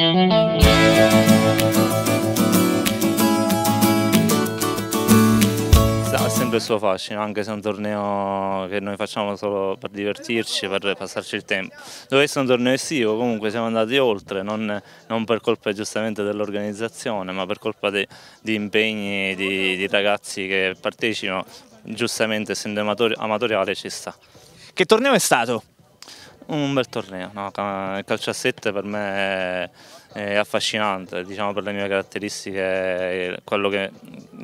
Ha sempre il suo fascino, anche se è un torneo che noi facciamo solo per divertirci, per passarci il tempo. Dove essere un torneo estivo, comunque siamo andati oltre, non, non per colpa giustamente dell'organizzazione, ma per colpa di, di impegni di, di, ragazzi che partecipano, giustamente essendo amatori, amatoriale ci sta. Che torneo è stato? Un bel torneo, no? il calcio a 7 per me è affascinante, diciamo per le mie caratteristiche è quello che,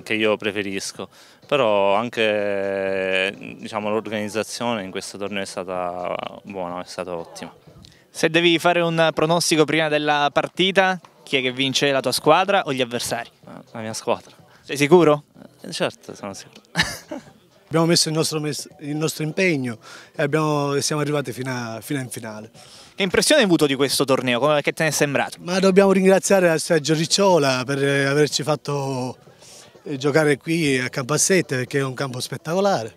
che io preferisco, però anche diciamo, l'organizzazione in questo torneo è stata buona, è stata ottima. Se devi fare un pronostico prima della partita, chi è che vince la tua squadra o gli avversari? La mia squadra. Sei sicuro? Eh, certo, sono sicuro. Abbiamo messo il nostro, il nostro impegno e abbiamo, siamo arrivati fino, a, fino in finale. Che impressione hai avuto di questo torneo? Come, che te ne è sembrato? Ma dobbiamo ringraziare la Sergio Ricciola per averci fatto eh, giocare qui a Campassette perché è un campo spettacolare.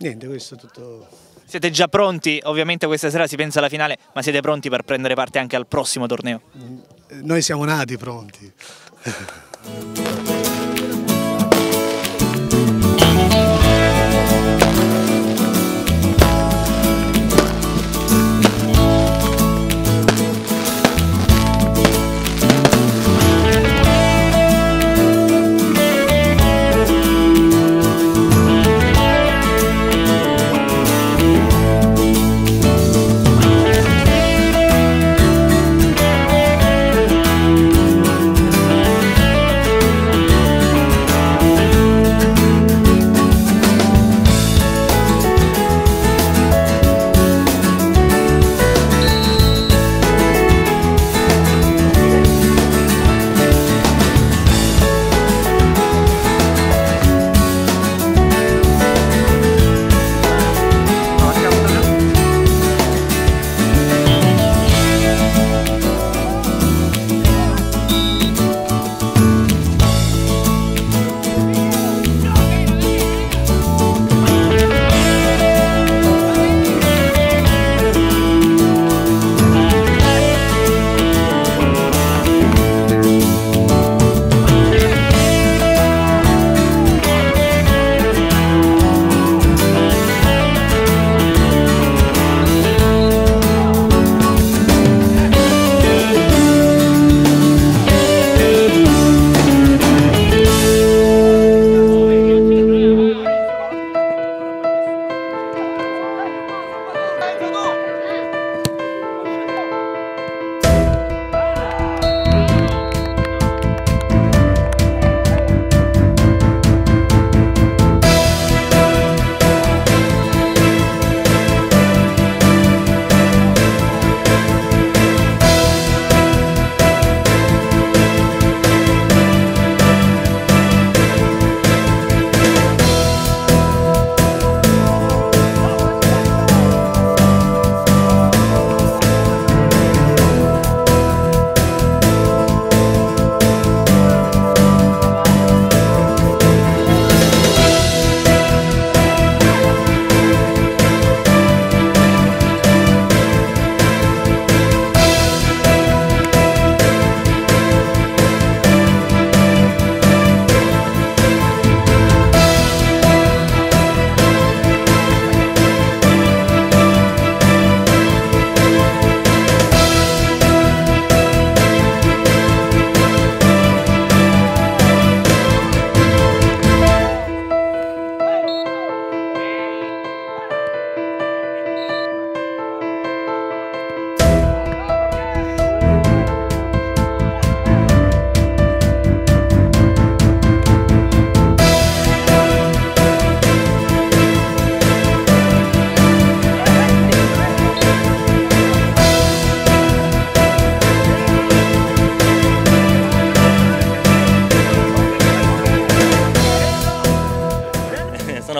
Niente, questo è tutto. Siete già pronti? Ovviamente questa sera si pensa alla finale, ma siete pronti per prendere parte anche al prossimo torneo? Noi siamo nati pronti.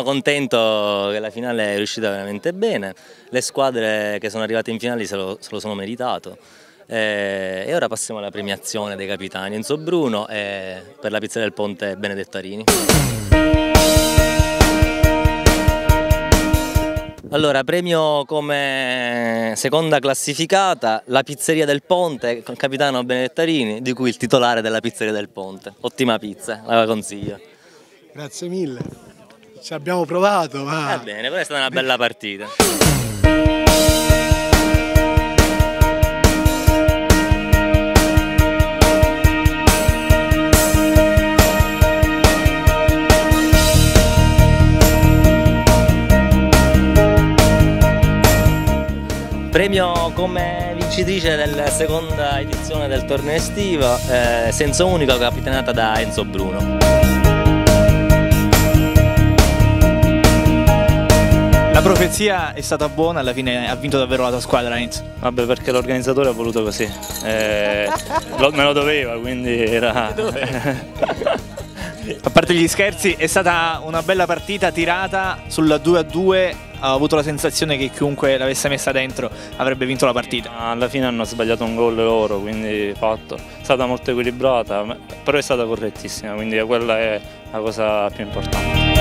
sono contento che la finale è riuscita veramente bene, le squadre che sono arrivate in finale se lo, se lo sono meritato. Eh, e ora passiamo alla premiazione dei capitani Enzo Bruno e per la pizzeria del Ponte Benedetto Arini. Allora, premio come seconda classificata la pizzeria del Ponte con capitano Benedettarini, di cui il titolare della pizzeria del Ponte. Ottima pizza, la consiglio. Grazie mille. Ci abbiamo provato, ma... Va bene, quella è stata una bella partita. Premio come vincitrice della seconda edizione del torneo estivo, eh, senza unico capitanata da Enzo Bruno. La profezia è stata buona, alla fine ha vinto davvero la tua squadra Enzo. Vabbè, perché l'organizzatore ha voluto così. Eh, lo- me lo doveva, quindi era... A parte gli scherzi, è stata una bella partita tirata sul 2-2, ho avuto la sensazione che chiunque l'avesse messa dentro avrebbe vinto la partita. Alla fine hanno sbagliato un gol loro, quindi fatto. È stata molto equilibrata, però è stata correttissima, quindi quella è la cosa più importante.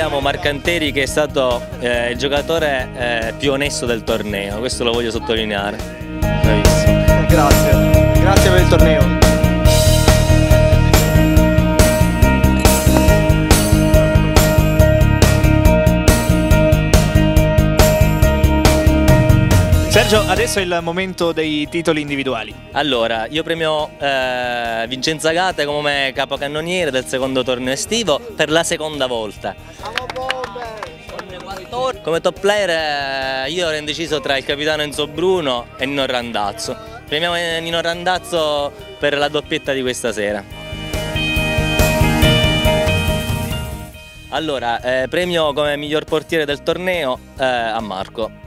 Abbiamo Marcanteri che è stato eh, il giocatore eh, più onesto del torneo, questo lo voglio sottolineare. Bravissimo. Grazie, grazie per il torneo. Sergio, adesso è il momento dei titoli individuali. Allora, io premio eh, Vincenzo Agate come capocannoniere del secondo torneo estivo per la seconda volta. Come top player eh, io ero indeciso tra il capitano Enzo Bruno e Nino Randazzo. Premiamo Nino Randazzo per la doppietta di questa sera. Allora, eh, premio come miglior portiere del torneo eh, a Marco.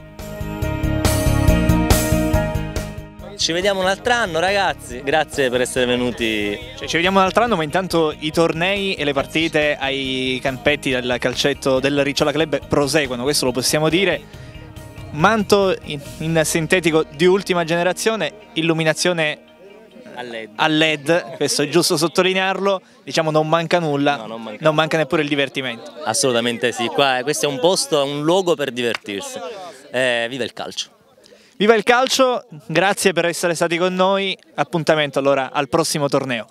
Ci vediamo un altro anno ragazzi, grazie per essere venuti. Cioè, ci vediamo un altro anno, ma intanto i tornei e le partite ai campetti del calcetto del Ricciola Club proseguono, questo lo possiamo dire. Manto in, in sintetico di ultima generazione, illuminazione A LED. a LED, questo è giusto sottolinearlo, diciamo non manca nulla, No, non manca. non manca neppure il divertimento. Assolutamente sì, qua questo è un posto, un luogo per divertirsi. Eh, viva il calcio! Viva il calcio, grazie per essere stati con noi, appuntamento allora al prossimo torneo.